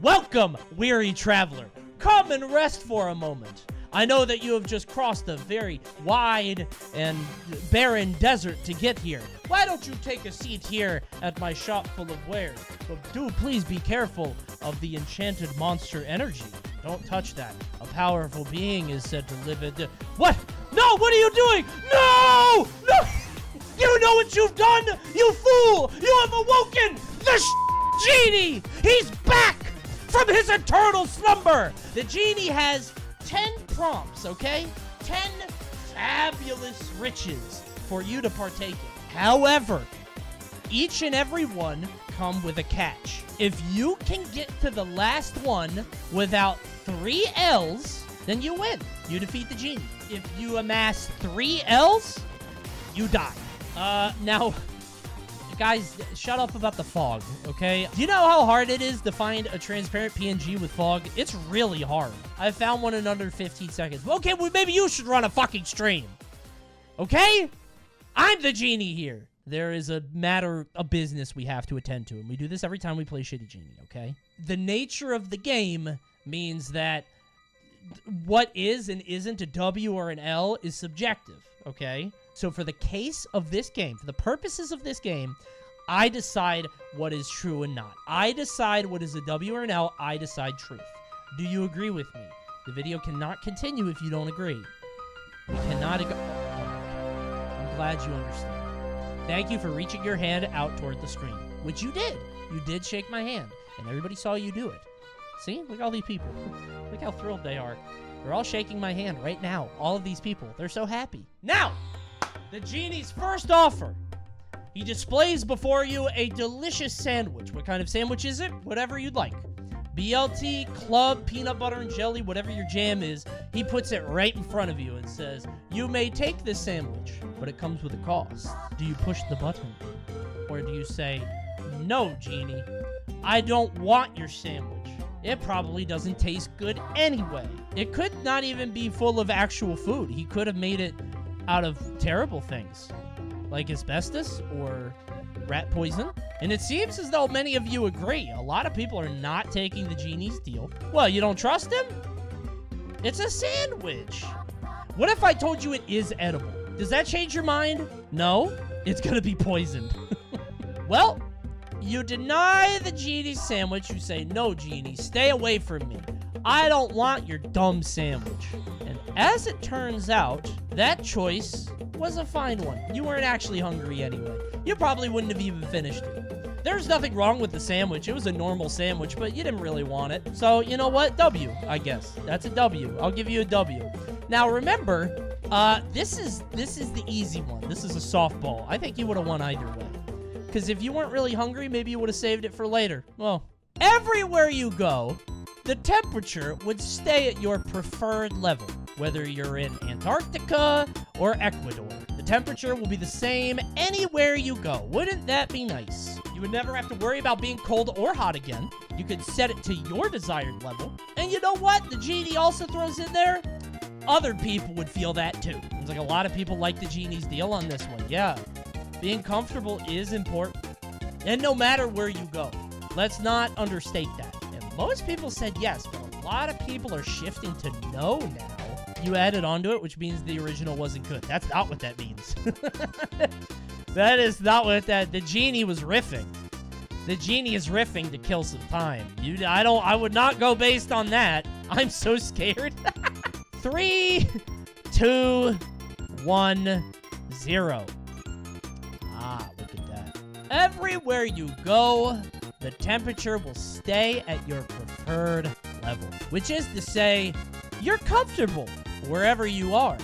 Welcome, weary traveler. Come and rest for a moment. I know that you have just crossed a very wide and barren desert to get here. Why don't you take a seat here at my shop full of wares? But do please be careful of the enchanted monster energy. Don't touch that. A powerful being is said to live in. the- What? No! What are you doing? No! No! You know what you've done, you fool! You have awoken the genie! He's back from his eternal slumber! The genie has 10 prompts, okay? 10 fabulous riches for you to partake in. However, each and every one come with a catch. If you can get to the last one without three L's, then you win. You defeat the genie. If you amass three L's, you die. Uh, now, guys, shut up about the fog, okay? Do you know how hard it is to find a transparent PNG with fog? It's really hard. I found one in under 15 seconds. Okay, well, maybe you should run a fucking stream. Okay? I'm the genie here. There is a matter of business we have to attend to, and we do this every time we play Shitty Genie, okay? The nature of the game means that what is and isn't a W or an L is subjective, okay? So for the case of this game, for the purposes of this game, I decide what is true and not. I decide what is a W or an L. I decide truth. Do you agree with me? The video cannot continue if you don't agree. We cannot agree. I'm glad you understand. Thank you for reaching your hand out toward the screen, which you did. You did shake my hand, and everybody saw you do it. See? Look at all these people. Look how thrilled they are. They're all shaking my hand right now. All of these people. They're so happy. Now, the genie's first offer. He displays before you a delicious sandwich. What kind of sandwich is it? Whatever you'd like. BLT, club, peanut butter and jelly, whatever your jam is, he puts it right in front of you and says, You may take this sandwich, but it comes with a cost. Do you push the button? Or do you say, No, Genie, I don't want your sandwich. It probably doesn't taste good anyway. It could not even be full of actual food. He could have made it out of terrible things, like asbestos or rat poison. And it seems as though many of you agree. A lot of people are not taking the genie's deal. Well, you don't trust him? It's a sandwich. What if I told you it is edible? Does that change your mind? No? It's gonna be poisoned. well, you deny the genie sandwich. You say, no, genie, stay away from me. I don't want your dumb sandwich. And as it turns out, that choice was a fine one. You weren't actually hungry anyway. You probably wouldn't have even finished it. There's nothing wrong with the sandwich. It was a normal sandwich, but you didn't really want it. So, you know what? W, I guess. That's a W. I'll give you a W. Now, remember, uh, this is this is the easy one. This is a softball. I think you would have won either way. Because if you weren't really hungry, maybe you would have saved it for later. Well, everywhere you go, the temperature would stay at your preferred level, whether you're in Antarctica or Ecuador. The temperature will be the same anywhere you go. Wouldn't that be nice? You would never have to worry about being cold or hot again. You could set it to your desired level. And you know what? The genie also throws in there. Other people would feel that too. Seems like a lot of people like the genie's deal on this one. Yeah. Being comfortable is important. And no matter where you go, let's not understate that. And most people said yes, but a lot of people are shifting to no now. You added onto it, which means the original wasn't good. That's not what that means. that is not what that. The genie was riffing. The genie is riffing to kill some time. You, I don't. I would not go based on that. I'm so scared. Three, two, one, zero. Ah, look at that. Everywhere you go, the temperature will stay at your preferred level, which is to say, you're comfortable wherever you are.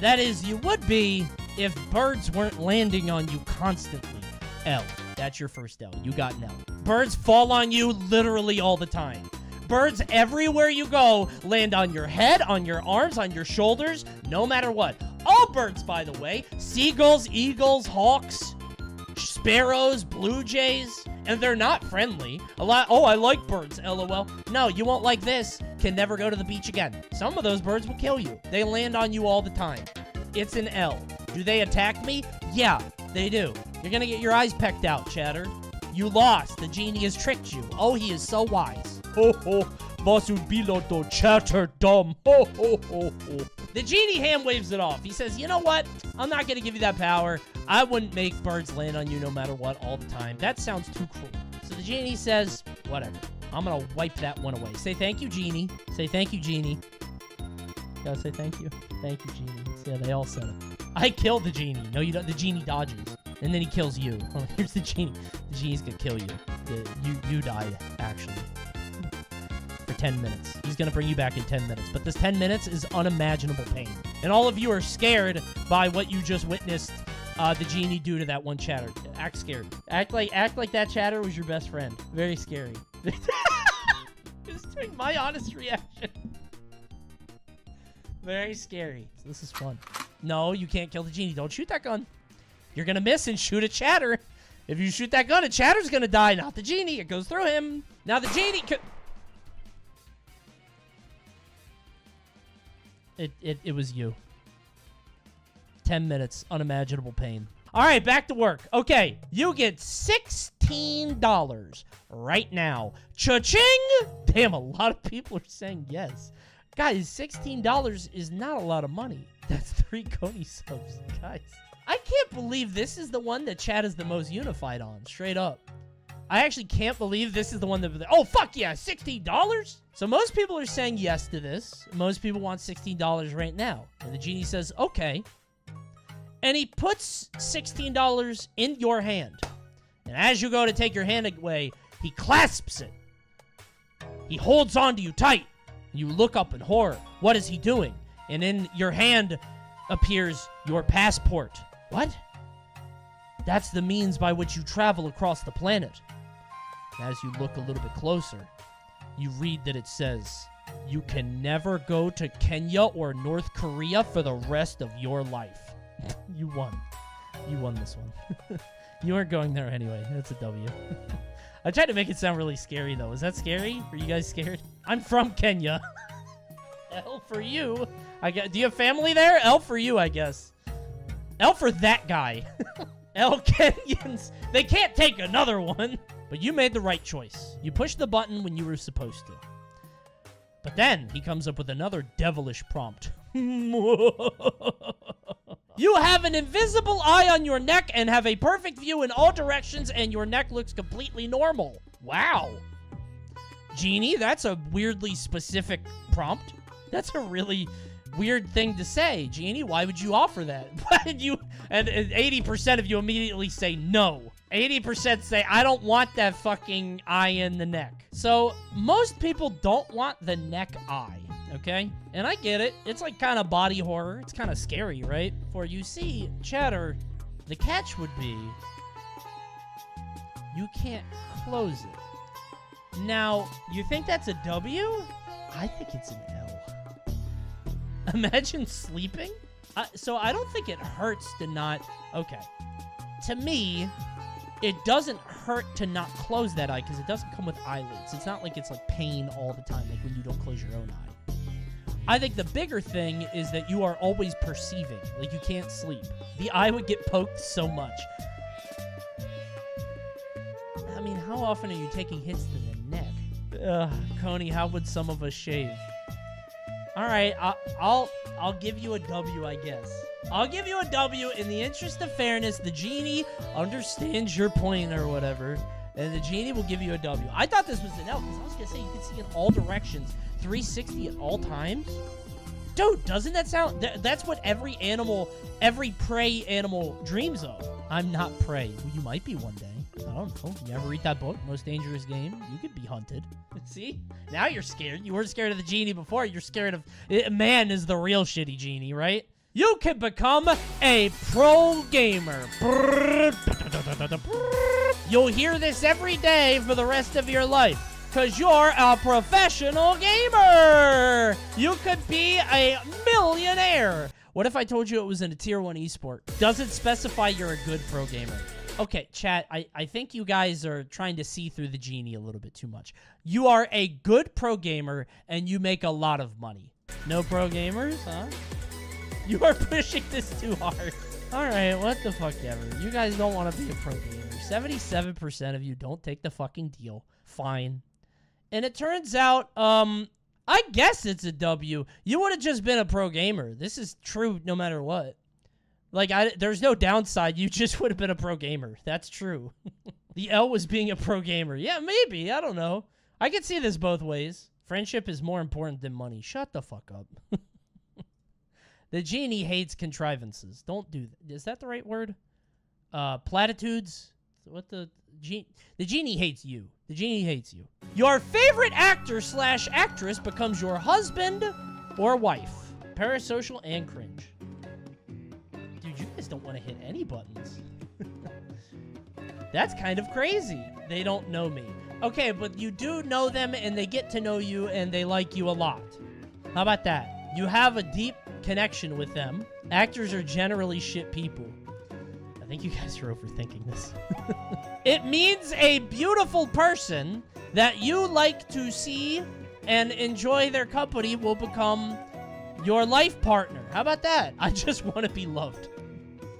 That is, you would be if birds weren't landing on you constantly. L. That's your first L. You got an L. Birds fall on you literally all the time. Birds everywhere you go land on your head, on your arms, on your shoulders, no matter what. All birds, by the way seagulls, eagles, hawks, sparrows, blue jays, and they're not friendly. A lot. Oh, I like birds. LOL. No, you won't like this. Can never go to the beach again. Some of those birds will kill you. They land on you all the time. It's an L. Do they attack me? Yeah, they do. You're gonna get your eyes pecked out, Chatter. You lost. The genie has tricked you. Oh, he is so wise. Ho ho. Masubiloto chatterdom. Ho ho ho ho. The genie hand waves it off. He says, You know what? I'm not to give you that power. I wouldn't make birds land on you no matter what all the time. That sounds too cruel. So the genie says, Whatever. I'm going to wipe that one away. Say thank you, genie. Say thank you, genie. Gotta say thank you. Thank you, genie. Yeah, they all said it. I killed the genie. No, you don't. The genie dodges. And then he kills you. Oh, here's the genie. The genie's gonna kill you. The, you you died, actually. For 10 minutes. He's gonna bring you back in 10 minutes. But this 10 minutes is unimaginable pain. And all of you are scared by what you just witnessed uh, the genie do to that one chatter. Act scared. Act like act like that chatter was your best friend. Very scary. Just doing my honest reaction. Very scary. This is fun. No, you can't kill the genie. Don't shoot that gun. You're gonna miss and shoot a chatter. If you shoot that gun, a chatter's gonna die, not the genie. It goes through him. Now the genie could. It, it, it was you. 10 minutes, unimaginable pain. All right, back to work. Okay, you get $16 right now. Cha-ching! Damn, a lot of people are saying yes. Guys, $16 is not a lot of money. That's three Coney subs, guys. I can't believe this is the one that Chad is the most unified on, straight up. I actually can't believe this is the one that. Oh, fuck yeah, $16? So most people are saying yes to this. Most people want $16 right now. And the genie says, okay. And he puts $16 in your hand. And as you go to take your hand away, he clasps it. He holds on to you tight. You look up in horror. What is he doing? And in your hand appears your passport. What? That's the means by which you travel across the planet. As you look a little bit closer, you read that it says, You can never go to Kenya or North Korea for the rest of your life. You won. You won this one. you weren't going there anyway. That's a W. I tried to make it sound really scary, though. Is that scary? Are you guys scared? I'm from Kenya. L for you. I guess. Do you have family there? L for you, I guess. L for that guy. L Kenyans. They can't take another one. But you made the right choice. You pushed the button when you were supposed to. But then he comes up with another devilish prompt. You have an invisible eye on your neck and have a perfect view in all directions, and your neck looks completely normal. Wow. Genie, that's a weirdly specific prompt. That's a really weird thing to say. Genie, why would you offer that? Why did you... And 80% of you immediately say no. 80% say, I don't want that fucking eye in the neck. So, most people don't want the neck eye, okay? And I get it. It's like kind of body horror. It's kind of scary, right? For you see, Chatter, the catch would be you can't close it. Now, you think that's a W? I think it's an L. Imagine sleeping? Uh, so I don't think it hurts to not... Okay. To me, it doesn't hurt to not close that eye because it doesn't come with eyelids. It's not like it's like pain all the time, like when you don't close your own eye. I think the bigger thing is that you are always perceiving. Like you can't sleep. The eye would get poked so much. I mean, how often are you taking hits to the neck? Ugh, Coney, how would some of us shave? All right, I'll, I'll I'll give you a W, I guess. I'll give you a W. In the interest of fairness, the genie understands your point or whatever, and the genie will give you a W. I thought this was an L because I was gonna say you can see in all directions, 360 at all times. Dude, doesn't that sound? Th that's what every animal, every prey animal dreams of. I'm not prey. Well, you might be one day. I don't know. You ever read that book, Most Dangerous Game? You could be hunted. See? Now you're scared. You weren't scared of the genie before. You're scared of... Eh, man is the real shitty genie, right? You can become a pro gamer. You'll hear this every day for the rest of your life. Because you're a professional gamer. You could be a millionaire. What if I told you it was in a tier 1 esport? Does it specify you're a good pro gamer? Okay, chat, I, I think you guys are trying to see through the genie a little bit too much. You are a good pro gamer, and you make a lot of money. No pro gamers, huh? You are pushing this too hard. All right, what the fuck ever. You guys don't want to be a pro gamer. 77% of you don't take the fucking deal. Fine. And it turns out, um, I guess it's a W. You would have just been a pro gamer. This is true no matter what. Like, I, there's no downside. You just would have been a pro gamer. That's true. the L was being a pro gamer. Yeah, maybe. I don't know. I could see this both ways. Friendship is more important than money. Shut the fuck up. the genie hates contrivances. Don't do that. Is that the right word? Uh, platitudes? What the genie? The genie hates you. The genie hates you. Your favorite actor slash actress becomes your husband or wife. Parasocial and cringe. Dude, you guys don't want to hit any buttons. That's kind of crazy. They don't know me. Okay, but you do know them and they get to know you and they like you a lot. How about that? You have a deep connection with them. Actors are generally shit people. I think you guys are overthinking this. it means a beautiful person that you like to see and enjoy their company will become your life partner. How about that? I just want to be loved.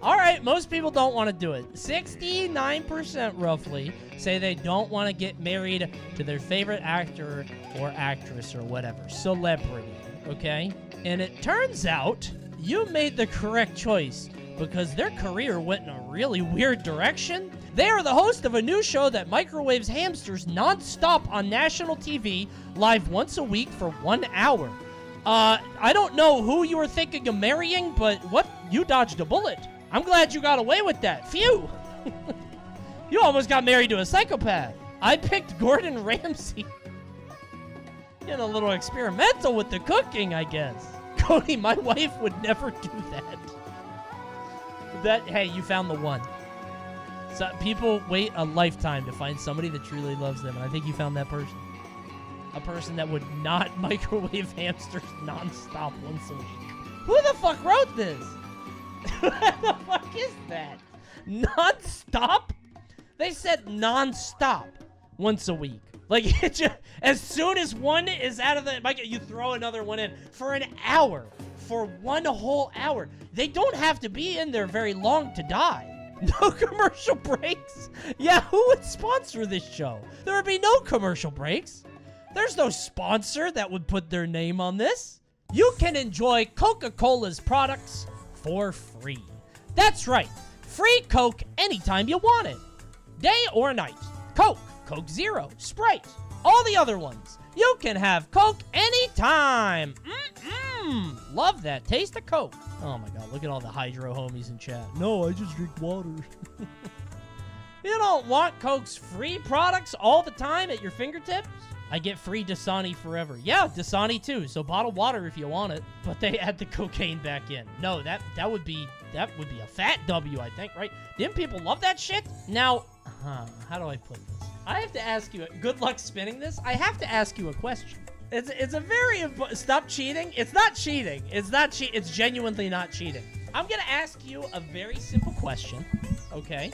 All right, most people don't want to do it. 69% roughly say they don't want to get married to their favorite actor or actress or whatever, celebrity, okay? And it turns out you made the correct choice because their career went in a really weird direction. They are the host of a new show that microwaves hamsters nonstop on national TV, live once a week for one hour. Uh, I don't know who you were thinking of marrying, but what? You dodged a bullet. I'm glad you got away with that. Phew! you almost got married to a psychopath. I picked Gordon Ramsay. Getting a little experimental with the cooking, I guess. Cody, my wife would never do that. That, hey, you found the one. So people wait a lifetime to find somebody that truly loves them, and I think you found that person. A person that would not microwave hamsters nonstop once a week. Who the fuck wrote this? what the fuck is that? Non-stop? They said non-stop once a week. Like, just, as soon as one is out of the like, you throw another one in for an hour. For one whole hour. They don't have to be in there very long to die. No commercial breaks? Yeah, who would sponsor this show? There would be no commercial breaks. There's no sponsor that would put their name on this. You can enjoy Coca-Cola's products for free. That's right, free Coke anytime you want it. Day or night. Coke, Coke Zero, Sprite, all the other ones. You can have Coke anytime. Mmm, love that taste of Coke. Oh my god, look at all the hydro homies in chat. No, I just drink water. you don't want Coke's free products all the time at your fingertips? I get free Dasani forever. Yeah, Dasani too. So bottled water if you want it. But they add the cocaine back in. No, that that would be that would be a fat W, I think, right? Didn't people love that shit? Now, huh, how do I put this? I have to ask you. Good luck spinning this. I have to ask you a question. It's it's a very stop cheating. It's not cheating. It's not cheat. It's genuinely not cheating. I'm gonna ask you a very simple question, okay?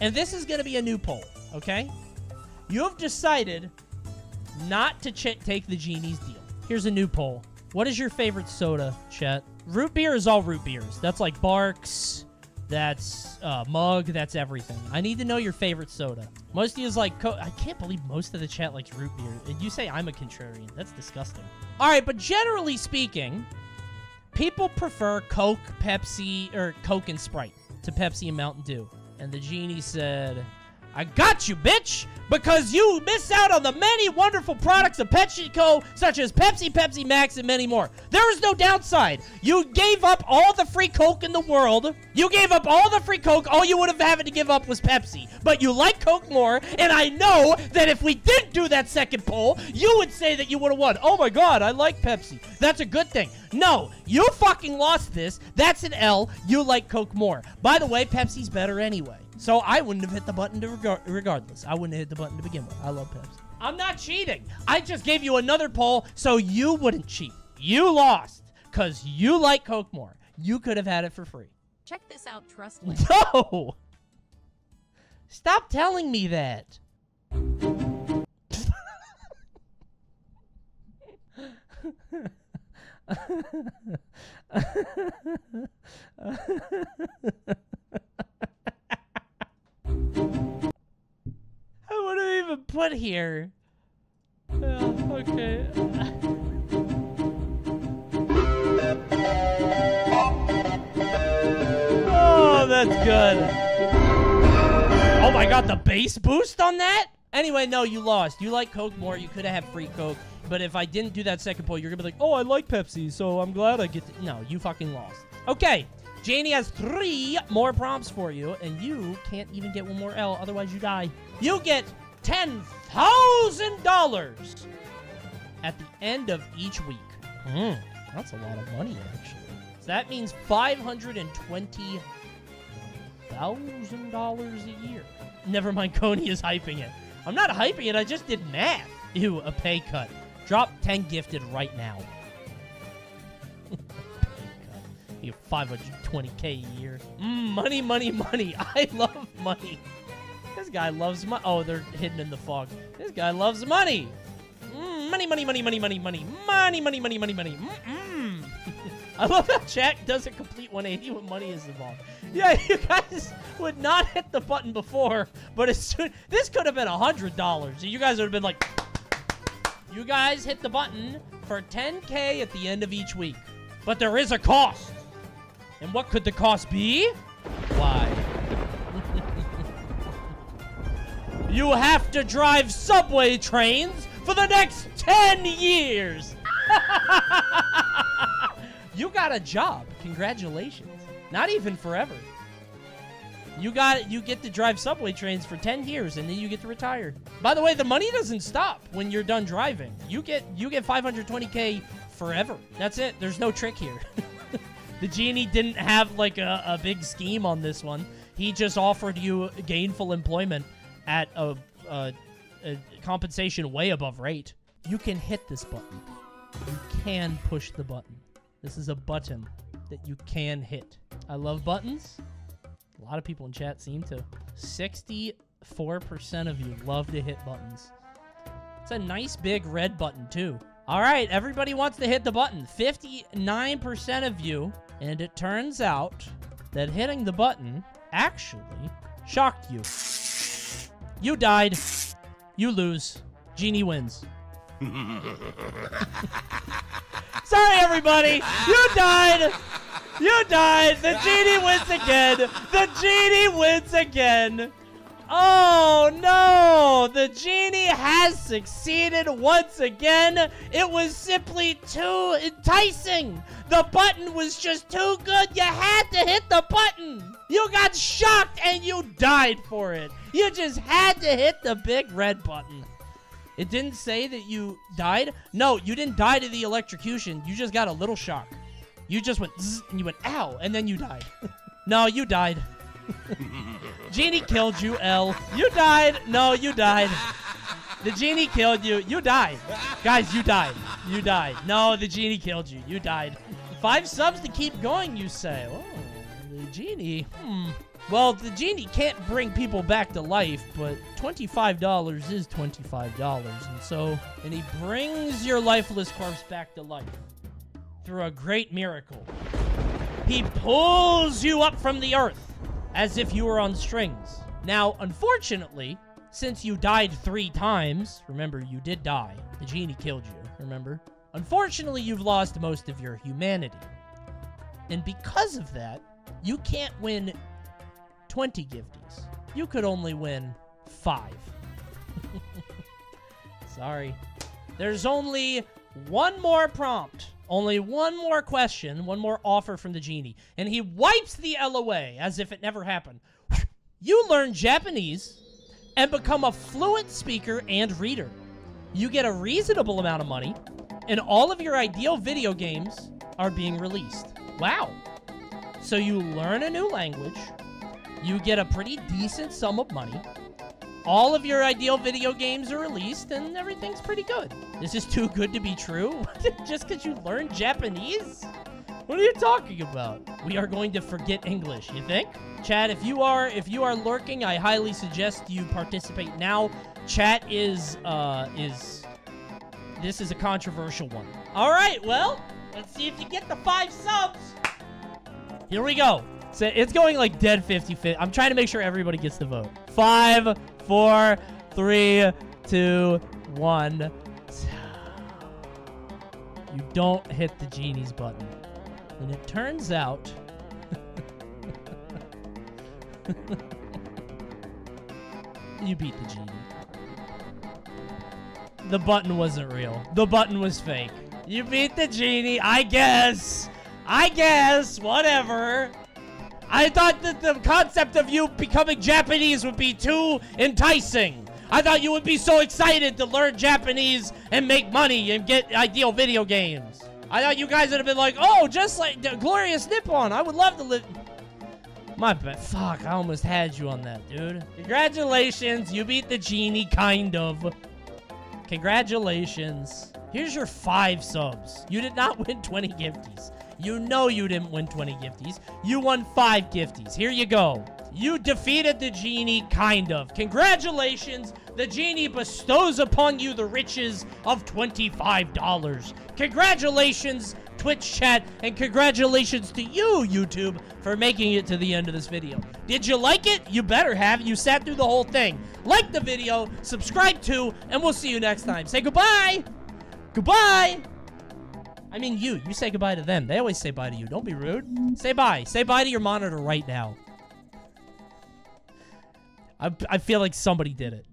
And this is gonna be a new poll, okay? You have decided not to take the genie's deal. Here's a new poll. What is your favorite soda, Chet? Root beer is all root beers. That's like Barq's. That's uh, Mug. That's everything. I need to know your favorite soda. Most of you is like, Co- I can't believe most of the chat likes root beer. And you say I'm a contrarian. That's disgusting. All right, but generally speaking, people prefer Coke, Pepsi, or Coke and Sprite to Pepsi and Mountain Dew. And the genie said, I got you, bitch! Because you miss out on the many wonderful products of PepsiCo, such as Pepsi, Pepsi Max, and many more. There is no downside. You gave up all the free Coke in the world. You gave up all the free Coke. All you would have had to give up was Pepsi. But you like Coke more, and I know that if we didn't do that second poll, you would say that you would have won. Oh my god, I like Pepsi. That's a good thing. No, you fucking lost this. That's an L. You like Coke more. By the way, Pepsi's better anyway. So I wouldn't have hit the button to regar- regardless. I wouldn't have hit the button to begin with. I love Pepsi. I'm not cheating. I just gave you another poll so you wouldn't cheat. You lost because you like Coke more. You could have had it for free. Check this out, trust me. No! Stop telling me that. put here Okay. oh, that's good. Oh my god, the bass boost on that? Anyway, no, you lost. You like Coke more. You could have had free Coke. But if I didn't do that second poll, you're gonna be like, oh, I like Pepsi, so I'm glad I get to... No, you fucking lost. Okay, Janie has three more prompts for you, and you can't even get one more L, otherwise you die. You get $10,000 at the end of each week. Hmm, that's a lot of money, actually. So that means $520,000 a year. Never mind, Coney is hyping it. I'm not hyping it, I just did math. Ew, a pay cut. Drop 10 gifted right now. pay cut. You 520k a year. Mm, money, money, money. I love money. This guy loves money. Oh, they're hidden in the fog. This guy loves money. Mm, money, money, money, money, money, money, money, money, money, money, money. Mm-mm. I love how chat does a complete 180 when money is involved. Yeah, you guys would not hit the button before, but as soon this could have been a hundred dollars. You guys would have been like, you guys hit the button for 10k at the end of each week, but there is a cost. And what could the cost be? Why? You have to drive subway trains for the next 10 years. you got a job. Congratulations. Not even forever. You got you get to drive subway trains for 10 years and then you get to retire. By the way, the money doesn't stop when you're done driving. You get you get 520k forever. That's it. There's no trick here. the genie didn't have like a, a big scheme on this one. He just offered you gainful employment at a, a, a compensation way above rate. You can hit this button. You can push the button. This is a button that you can hit. I love buttons. A lot of people in chat seem to. 64% of you love to hit buttons. It's a nice big red button, too. All right, everybody wants to hit the button. 59% of you. And it turns out that hitting the button actually shocked you. You died. You lose. Genie wins. Sorry, everybody. You died. You died. The genie wins again. The genie wins again. Oh no! The genie has succeeded once again. It was simply too enticing. The button was just too good. You had to hit the button. You got shocked and you died for it. You just had to hit the big red button. It didn't say that you died. No, you didn't die to the electrocution. You just got a little shock. You just went zzz, and you went ow, and then you died. no, you died. Genie killed you, L. You died. No, you died. The genie killed you. You died. Guys, you died. You died. No, the genie killed you. You died. Five subs to keep going, you say. Oh, the genie. Hmm. Well, the genie can't bring people back to life, but $25 is $25. And so, and he brings your lifeless corpse back to life through a great miracle. He pulls you up from the earth as if you were on strings. Now, unfortunately, since you died three times, remember, you did die. The genie killed you, remember? Unfortunately, you've lost most of your humanity. And because of that, you can't win 20 gifties. You could only win five. Sorry. There's only one more prompt. Only one more question, one more offer from the genie. And he wipes the L away as if it never happened. You learn Japanese and become a fluent speaker and reader. You get a reasonable amount of money, and all of your ideal video games are being released. Wow. So you learn a new language, you get a pretty decent sum of money, all of your ideal video games are released, and everything's pretty good. This is too good to be true? Just because you learned Japanese? What are you talking about? We are going to forget English, you think? Chat, if you are if you are lurking, I highly suggest you participate now. Chat is uh is this is a controversial one. All right, well, let's see if you get the five subs. Here we go. So it's going like dead 50 50. I'm trying to make sure everybody gets the vote. Five, four, three, two, one. You don't hit the genie's button. And it turns out. you beat the genie. The button wasn't real. The button was fake. You beat the genie, I guess. I guess. Whatever. I thought that the concept of you becoming Japanese would be too enticing. I thought you would be so excited to learn Japanese and make money and get ideal video games. I thought you guys would have been like, oh, just like the Glorious Nippon. I would love to live. My bad. Fuck, I almost had you on that, dude. Congratulations. You beat the genie, kind of. Congratulations. Here's your five subs. You did not win 20 gifties. You know you didn't win 20 gifties. You won five gifties. Here you go. You defeated the genie, kind of. Congratulations. The genie bestows upon you the riches of $25. Congratulations, Twitch chat, and congratulations to you, YouTube, for making it to the end of this video. Did you like it? You better have. You sat through the whole thing. Like the video, subscribe to, and we'll see you next time. Say goodbye. Goodbye. I mean you. You say goodbye to them. They always say bye to you. Don't be rude. Say bye. Say bye to your monitor right now. I, I feel like somebody did it.